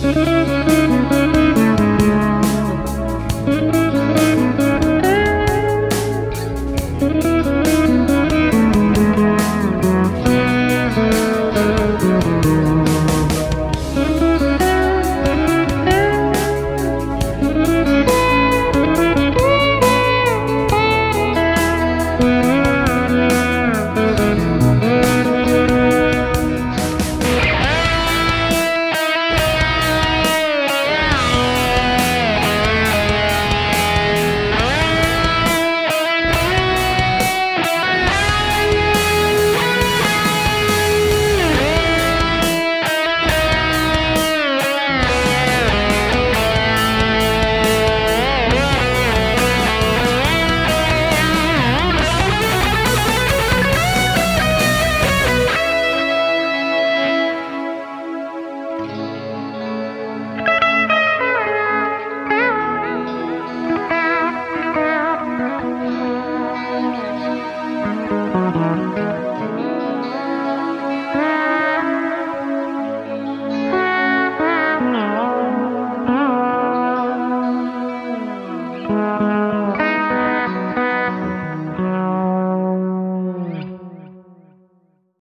Música